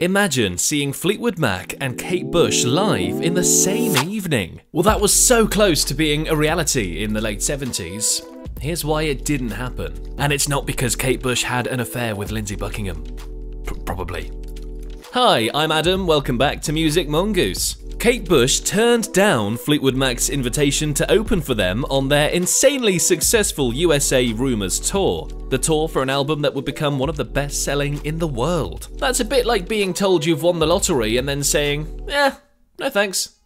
Imagine seeing Fleetwood Mac and Kate Bush live in the same evening. Well, that was so close to being a reality in the late 70s. Here's why it didn't happen. And it's not because Kate Bush had an affair with Lindsey Buckingham. P probably. Hi, I'm Adam, welcome back to Music Mongoose. Kate Bush turned down Fleetwood Mac's invitation to open for them on their insanely successful USA Rumours tour, the tour for an album that would become one of the best selling in the world. That's a bit like being told you've won the lottery and then saying, eh, no thanks.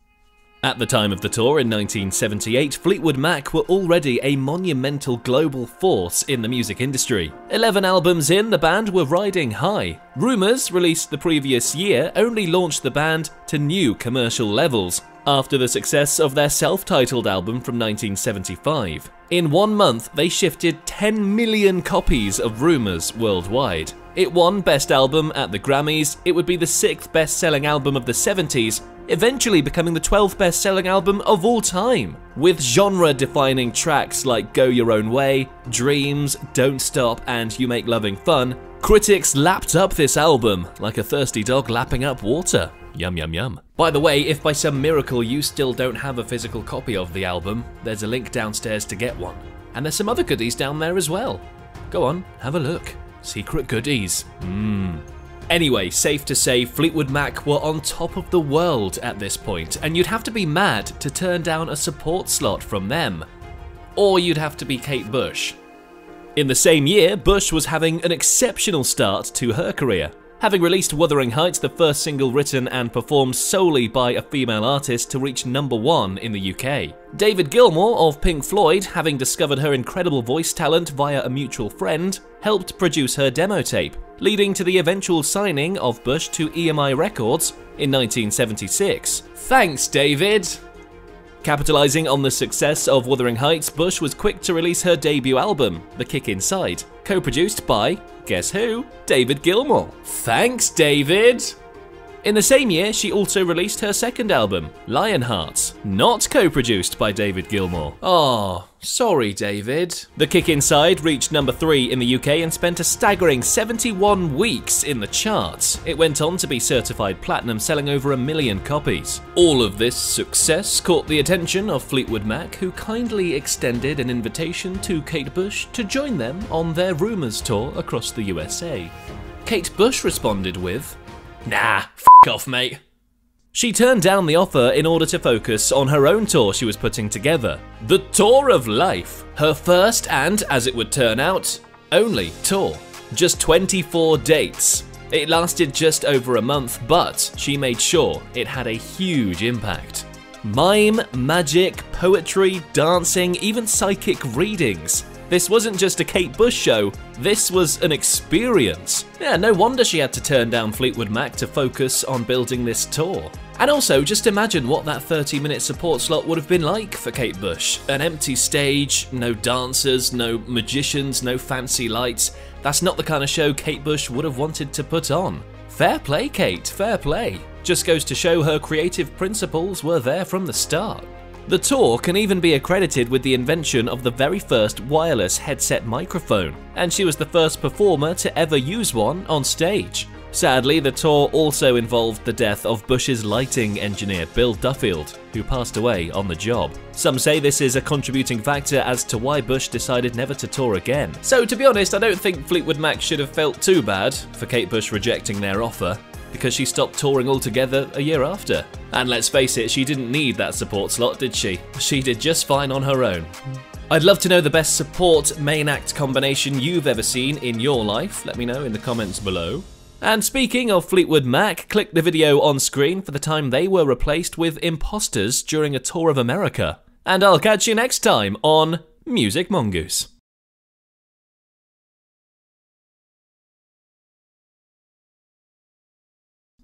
At the time of the tour in 1978, Fleetwood Mac were already a monumental global force in the music industry. Eleven albums in, the band were riding high. Rumours, released the previous year, only launched the band to new commercial levels, after the success of their self-titled album from 1975. In one month, they shifted 10 million copies of Rumours worldwide. It won Best Album at the Grammys, it would be the sixth best-selling album of the 70s, eventually becoming the 12th best-selling album of all time, with genre-defining tracks like Go Your Own Way, Dreams, Don't Stop, and You Make Loving Fun. Critics lapped up this album like a thirsty dog lapping up water. Yum yum yum. By the way, if by some miracle you still don't have a physical copy of the album, there's a link downstairs to get one. And there's some other goodies down there as well. Go on, have a look. Secret goodies. Mmm. Anyway, safe to say Fleetwood Mac were on top of the world at this point, and you'd have to be mad to turn down a support slot from them. Or you'd have to be Kate Bush. In the same year, Bush was having an exceptional start to her career having released Wuthering Heights, the first single written and performed solely by a female artist to reach number one in the UK. David Gilmour of Pink Floyd, having discovered her incredible voice talent via a mutual friend, helped produce her demo tape, leading to the eventual signing of Bush to EMI Records in 1976. Thanks, David! Capitalizing on the success of Wuthering Heights, Bush was quick to release her debut album, The Kick Inside, co-produced by, guess who? David Gilmour. Thanks, David! In the same year, she also released her second album, Lionhearts, not co-produced by David Gilmour. Oh, sorry David. The Kick Inside reached number 3 in the UK and spent a staggering 71 weeks in the charts. It went on to be certified platinum, selling over a million copies. All of this success caught the attention of Fleetwood Mac, who kindly extended an invitation to Kate Bush to join them on their Rumours tour across the USA. Kate Bush responded with, Nah, f off, mate. She turned down the offer in order to focus on her own tour she was putting together. The Tour of Life. Her first and, as it would turn out, only tour. Just 24 dates. It lasted just over a month, but she made sure it had a huge impact. Mime, magic, poetry, dancing, even psychic readings. This wasn't just a Kate Bush show, this was an experience. Yeah, no wonder she had to turn down Fleetwood Mac to focus on building this tour. And also, just imagine what that 30 minute support slot would have been like for Kate Bush. An empty stage, no dancers, no magicians, no fancy lights. That's not the kind of show Kate Bush would have wanted to put on. Fair play, Kate, fair play. Just goes to show her creative principles were there from the start. The tour can even be accredited with the invention of the very first wireless headset microphone, and she was the first performer to ever use one on stage. Sadly, the tour also involved the death of Bush's lighting engineer Bill Duffield, who passed away on the job. Some say this is a contributing factor as to why Bush decided never to tour again. So to be honest, I don't think Fleetwood Mac should have felt too bad for Kate Bush rejecting their offer because she stopped touring altogether a year after. And let's face it, she didn't need that support slot, did she? She did just fine on her own. I'd love to know the best support main act combination you've ever seen in your life. Let me know in the comments below. And speaking of Fleetwood Mac, click the video on screen for the time they were replaced with imposters during a tour of America. And I'll catch you next time on Music Mongoose.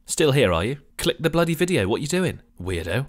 Still here, are you? Click the bloody video, what you doing? Weirdo.